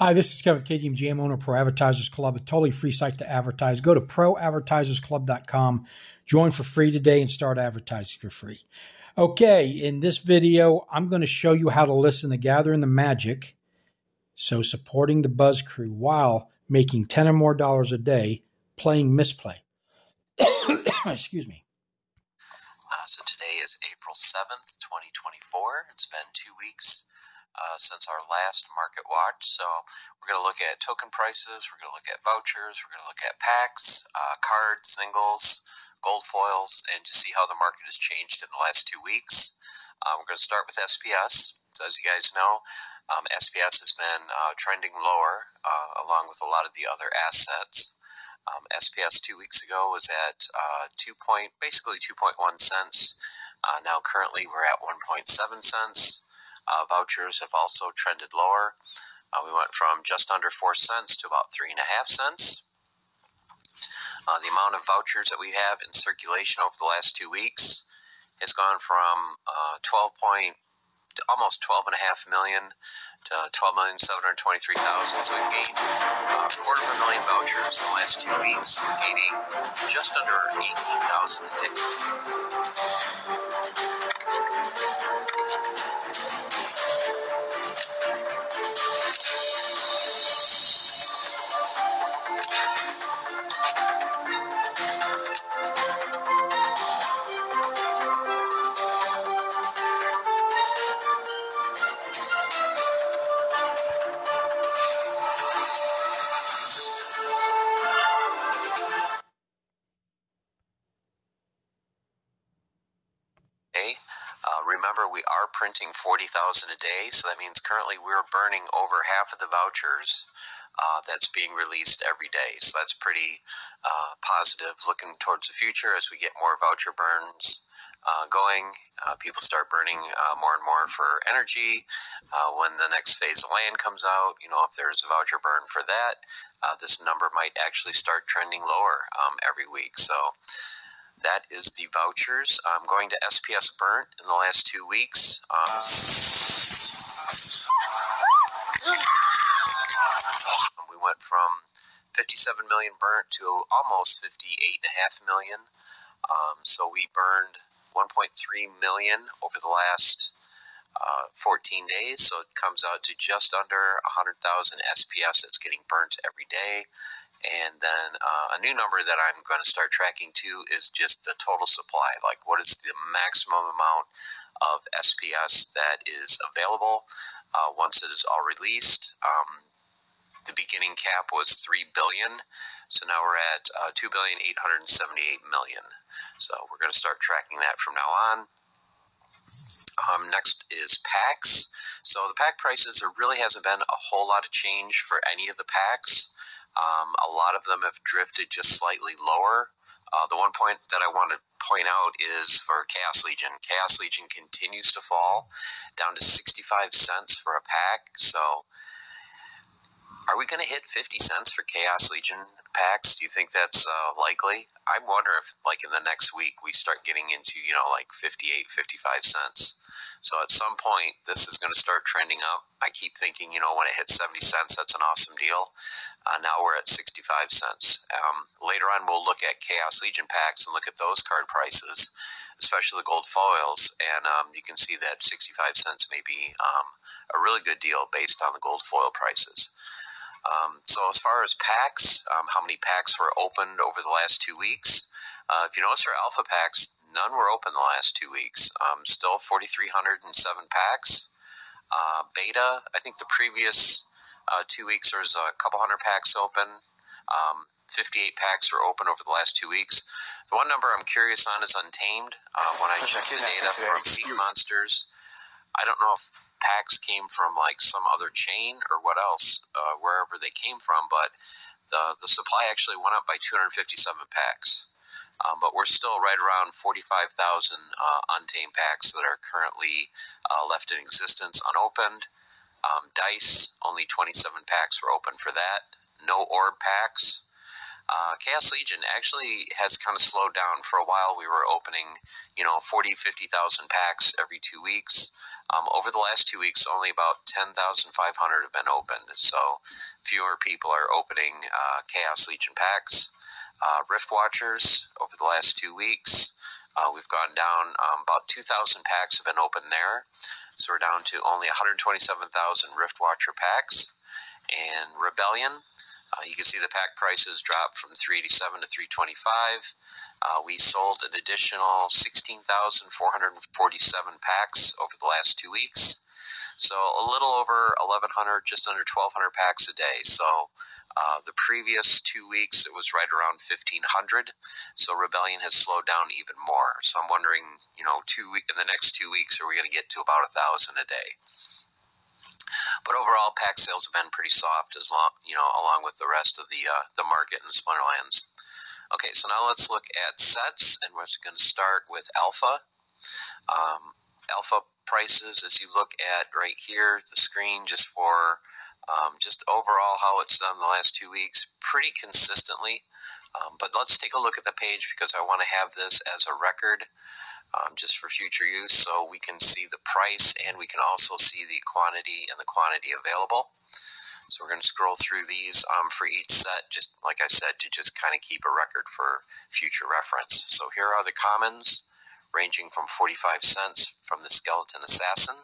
Hi, this is Kevin KGM JAM owner Pro Advertisers Club, a totally free site to advertise. Go to proadvertisersclub.com, join for free today, and start advertising for free. Okay, in this video, I'm going to show you how to listen to Gathering the Magic, so supporting the Buzz Crew while making 10 or more dollars a day playing Mistplay. Excuse me. Uh, so today is April 7th, 2024. It's been two weeks uh, since our last market watch. So we're going to look at token prices, we're going to look at vouchers, we're going to look at packs, uh, cards, singles, gold foils, and to see how the market has changed in the last two weeks. Uh, we're going to start with SPS. So as you guys know, um, SPS has been uh, trending lower uh, along with a lot of the other assets. Um, SPS two weeks ago was at uh, two point, basically 2.1 cents. Now currently we're at 1.7 cents. Uh, vouchers have also trended lower. Uh, we went from just under 4 cents to about 3.5 cents. Uh, the amount of vouchers that we have in circulation over the last two weeks has gone from uh, 12 point, almost 12.5 million to 12,723,000. So we've gained uh, a quarter of a million vouchers in the last two weeks, gaining just under 18,000 a day. 40,000 a day, so that means currently we're burning over half of the vouchers uh, that's being released every day. So that's pretty uh, positive looking towards the future as we get more voucher burns. Uh, going, uh, people start burning uh, more and more for energy. Uh, when the next phase of land comes out, you know, if there's a voucher burn for that, this number might actually start trending lower um, every week. So, that is the vouchers. I'm going to SPS Burnt in the last two weeks. Um, we went from 57 million burnt to almost 58.5 million. Um, so we burned 1.3 million over the last uh, 14 days. So it comes out to just under 100,000 SPS that's getting burnt every day. And then uh, a new number that I'm going to start tracking too is just the total supply. Like, what is the maximum amount of SPS that is available uh, once it is all released? Um, the beginning cap was 3 billion, so now we're at uh, 2 billion 878 million. So we're going to start tracking that from now on. Um, next is packs. So the pack prices, there really hasn't been a whole lot of change for any of the packs. Um, a lot of them have drifted just slightly lower. Uh, the one point that I want to point out is for Chaos Legion. Chaos Legion continues to fall down to 65 cents for a pack. So, are we going to hit 50 cents for Chaos Legion packs? Do you think that's uh, likely? I wonder if, like, in the next week, we start getting into, you know, like 58, 55 cents. So at some point, this is going to start trending up. I keep thinking, you know, when it hits 70 cents, that's an awesome deal. Uh, now we're at 65 cents. Um, later on, we'll look at Chaos Legion packs and look at those card prices, especially the gold foils. And um, you can see that 65 cents may be um, a really good deal based on the gold foil prices. Um, so as far as packs, um, how many packs were opened over the last two weeks? Uh, if you notice our alpha packs, none were open the last two weeks. Um, still 4,307 packs. Uh, beta, I think the previous uh, two weeks there was a couple hundred packs open. Um, 58 packs were open over the last two weeks. The one number I'm curious on is Untamed. Uh, when I checked the data from PeakMonsters, I don't know if packs came from like some other chain or what else, uh, wherever they came from, but the the supply actually went up by 257 packs. Um, but we're still right around 45,000 uh, untamed packs that are currently uh, left in existence unopened. Um, dice, only 27 packs were open for that. No orb packs. Uh, Chaos Legion actually has kind of slowed down for a while. We were opening, you know, 40, 50,000 packs every two weeks. Um, over the last two weeks, only about 10,500 have been opened, so fewer people are opening uh, Chaos Legion packs. Uh, Riftwatchers over the last two weeks, uh, we've gone down um, about 2,000 packs have been opened there, so we're down to only 127,000 Riftwatcher packs. And Rebellion, uh, you can see the pack prices dropped from 387 to 325. Uh, we sold an additional 16,447 packs over the last two weeks. So a little over 1,100, just under 1,200 packs a day. So uh, the previous two weeks it was right around 1,500. So Rebellion has slowed down even more. So I'm wondering, you know, two in the next two weeks are we going to get to about a thousand a day? But overall, pack sales have been pretty soft, as long you know, along with the rest of the uh, the market in Splinterlands. Okay, so now let's look at sets, and we're going to start with Alpha. Um, alpha prices, as you look at right here, the screen, just for um, just overall how it's done the last two weeks, pretty consistently. Um, but let's take a look at the page because I want to have this as a record um, just for future use so we can see the price and we can also see the quantity and the quantity available. So we're going to scroll through these um, for each set, just like I said, to just kind of keep a record for future reference. So here are the commons, ranging from 45 cents from the Skeleton Assassin.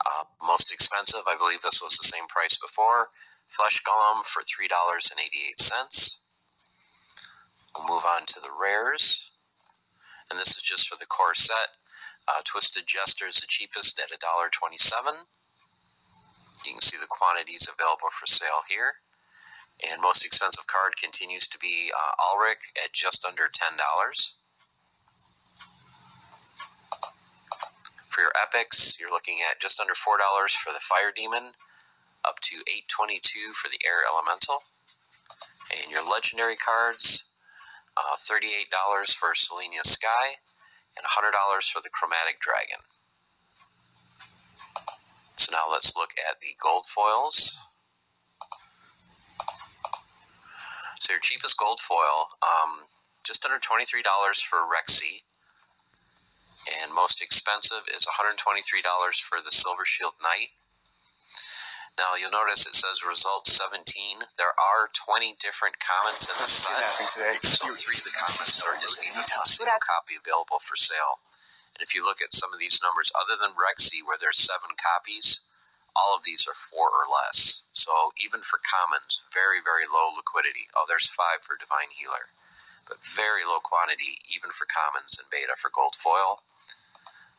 Uh, most expensive, I believe this was the same price before, Flesh Golem for $3.88. We'll move on to the rares and this is just for the core set. Uh, Twisted Jester is the cheapest at $1.27. You can see the quantities available for sale here. And most expensive card continues to be uh, Alric at just under $10. For your epics, you're looking at just under $4 for the Fire Demon, up to $8.22 for the Air Elemental. And your legendary cards, uh, $38 for Selenia Sky, and $100 for the Chromatic Dragon. Now let's look at the gold foils. So your cheapest gold foil, um, just under $23 for Rexy, and most expensive is $123 for the Silver Shield Knight, now you'll notice it says result 17. There are 20 different comments in the set. So three of the comments are just a single copy available for sale. And if you look at some of these numbers, other than Rexy, where there's seven copies, all of these are four or less. So even for commons, very, very low liquidity. Oh, there's five for Divine Healer. But very low quantity, even for commons and beta for gold foil.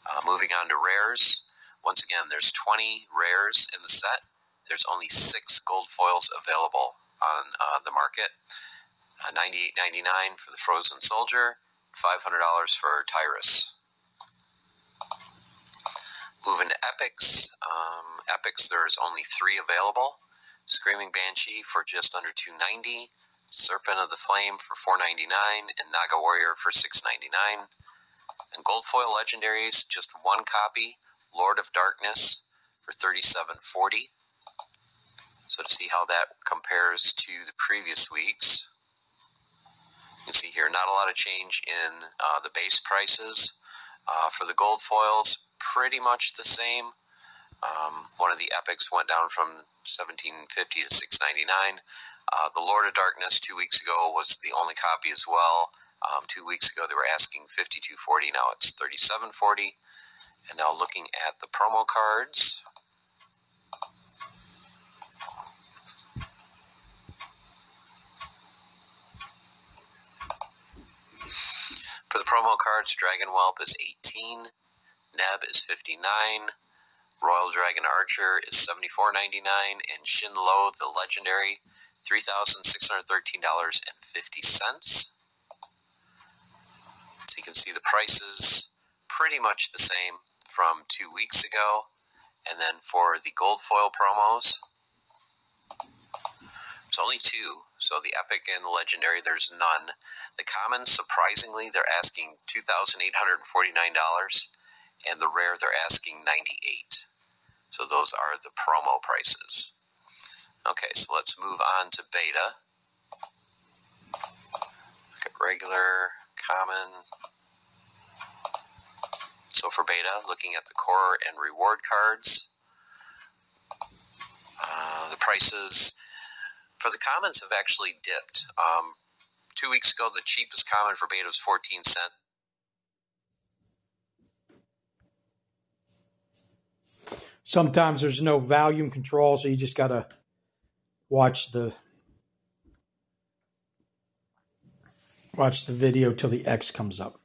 Uh, moving on to rares. Once again, there's 20 rares in the set there's only six gold foils available on uh, the market. Uh, $98.99 for the Frozen Soldier, $500 for Tyrus. Moving to epics. Um, epics, there's only three available. Screaming Banshee for just under 290, Serpent of the Flame for 499, and Naga Warrior for 699. And gold foil legendaries, just one copy. Lord of Darkness for 3740. So to see how that compares to the previous weeks, you can see here not a lot of change in uh, the base prices. Uh, for the gold foils, pretty much the same. Um, one of the epics went down from 1750 to 699. Uh, the Lord of Darkness two weeks ago was the only copy as well. Um, two weeks ago they were asking 52.40. Now it's 37.40. And now looking at the promo cards. For the promo cards, Dragon Whelp is 18, Neb is 59, Royal Dragon Archer is $74.99, and Shin Lo, the legendary, $3,613.50. So you can see the prices pretty much the same from two weeks ago. And then for the gold foil promos, there's only two. So the epic and the legendary, there's none. The common, surprisingly, they're asking $2,849, and the rare, they're asking 98 So those are the promo prices. Okay, so let's move on to beta. Look at regular, common. So for beta, looking at the core and reward cards, uh, the prices for the commons have actually dipped. Um, two weeks ago, the cheapest common for beta was 14 cents. Sometimes there's no volume control, so you just got to watch the watch the video till the X comes up.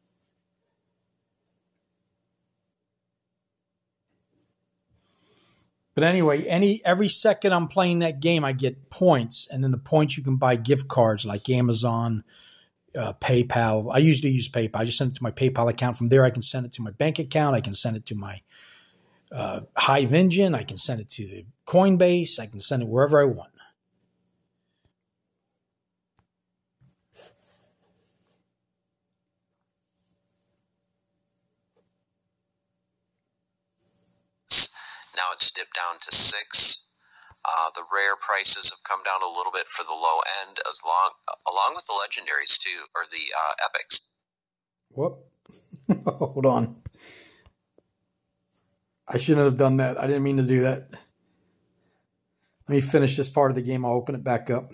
But anyway, any every second I'm playing that game, I get points, and then the points you can buy gift cards like Amazon, uh, PayPal. I usually use PayPal. I just send it to my PayPal account. From there, I can send it to my bank account. I can send it to my uh, Hive Engine. I can send it to the Coinbase. I can send it wherever I want. Now it's dipped down to six. Uh, the rare prices have come down a little bit for the low end, as long along with the legendaries too, or the uh, epics. Whoop! Hold on. I shouldn't have done that. I didn't mean to do that. Let me finish this part of the game. I'll open it back up.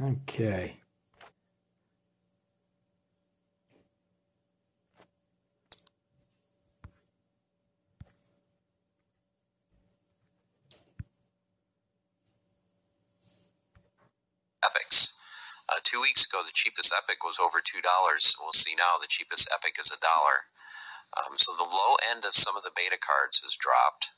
Okay. Epics. Uh, two weeks ago, the cheapest epic was over two dollars. We'll see now the cheapest epic is a dollar. Um, so the low end of some of the beta cards has dropped.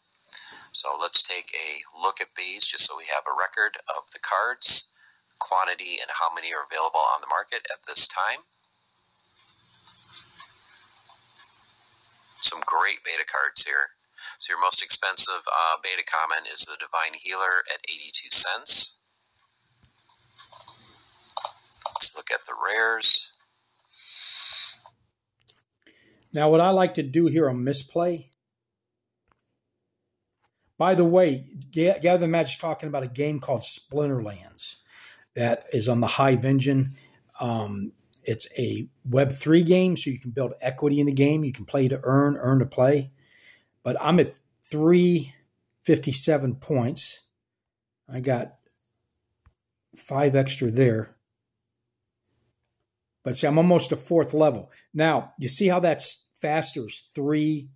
So let's take a look at these just so we have a record of the cards, quantity, and how many are available on the market at this time. Some great beta cards here. So your most expensive uh, beta common is the Divine Healer at 82 cents. Let's look at the rares. Now, what I like to do here on Mistplay. By the way, Gather the Magic is talking about a game called Splinterlands that is on the Hive engine. Um, it's a Web3 game, so you can build equity in the game. You can play to earn, earn to play. But I'm at 357 points. I got five extra there. But see, I'm almost a fourth level. Now, you see how that's faster? It's three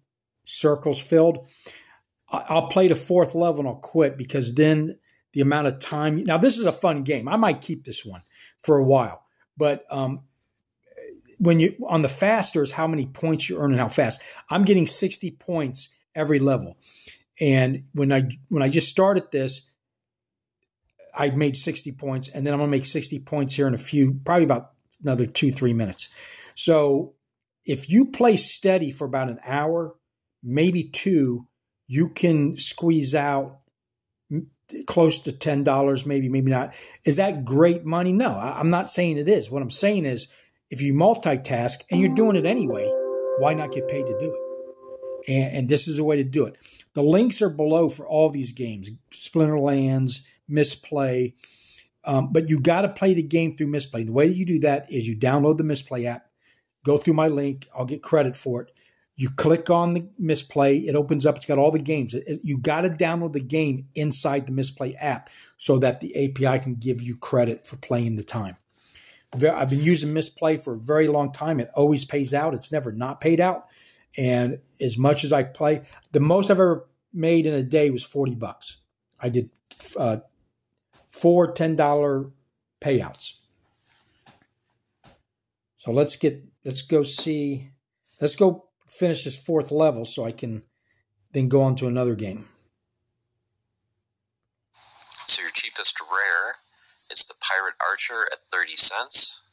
circles filled. I'll play the fourth level and I'll quit because then the amount of time. Now, this is a fun game. I might keep this one for a while, but um, when you on the faster is how many points you earn and how fast. I'm getting 60 points every level, and when I when I just started this, I made 60 points, and then I'm gonna make 60 points here in a few, probably about another two three minutes. So if you play steady for about an hour, maybe two, you can squeeze out close to $10, maybe, maybe not. Is that great money? No, I'm not saying it is. What I'm saying is if you multitask and you're doing it anyway, why not get paid to do it? And, and this is a way to do it. The links are below for all these games Splinterlands, Mistplay. Um, but you got to play the game through Mistplay. The way that you do that is you download the Mistplay app, go through my link, I'll get credit for it. You click on the Mistplay, it opens up, it's got all the games. It, you got to download the game inside the Mistplay app so that the API can give you credit for playing the time. I've been using Mistplay for a very long time. It always pays out, it's never not paid out. And as much as I play, the most I've ever made in a day was 40 bucks. I did uh, four $10 payouts. So let's get, let's go see, let's go finish this fourth level so I can then go on to another game. So your cheapest rare is the Pirate Archer at 30 cents.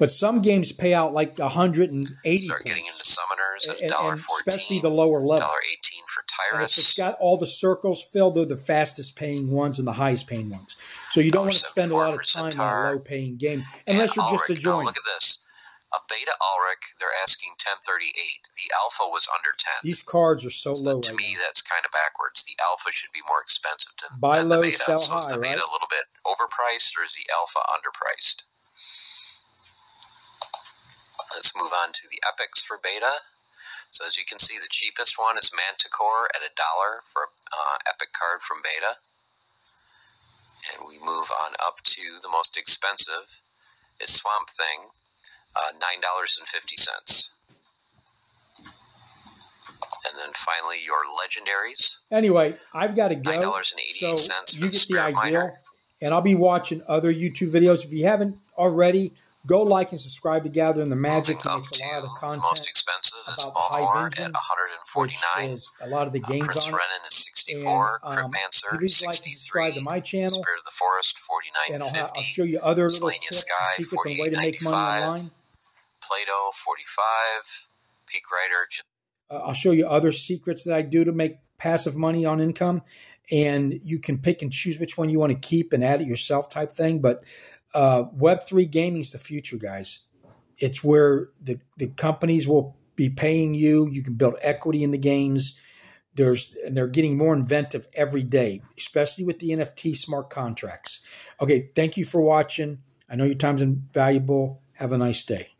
But some games pay out like 180 Start getting into summoners at and, and especially the lower level. $1.18 for Tyrus. And if it's got all the circles filled, they're the fastest paying ones and the highest paying ones. So you don't oh, want to spend a lot of time on a low paying game unless you're just a joiner. look at this. A beta Alric, they're asking 1038. The alpha was under 10. These cards are so, So low. to right me, now. that's kind of backwards. The alpha should be more expensive than, Buy than low, the beta. sell so is the beta right? a little bit overpriced, or is the alpha underpriced? Let's move on to the epics for beta. So as you can see, the cheapest one is Manticore at a dollar for uh, epic card from beta. And we move on up to the most expensive is Swamp Thing, uh, nine dollars and fifty cents. And then finally, your legendaries, Anyway, I've got to go. $9.88 So you get the idea. Miner. And I'll be watching other YouTube videos. If you haven't already, go like and subscribe to Gathering the Magic. He makes a lot of the most content, expensive is about the High Balmor at Vengeance, one hundred and which is a lot of the Uh, games Prince on it. Renan is And um, Cryptmancer please like and subscribe to my channel. Spirit of the Forest And I'll, ha- 49.50, I'll show you other little tips Sky, and secrets on the way to make money online. Plato 45, Peak Rider j- Uh, I'll show you other secrets that I do to make passive money on income. And you can pick and choose which one you want to keep and add it yourself type thing. But uh, Web3 gaming is the future, guys. It's where the, the companies will be paying you. You can build equity in the games. There's and they're getting more inventive every day, especially with the NFT smart contracts. Okay, thank you for watching. I know your time's invaluable. Have a nice day.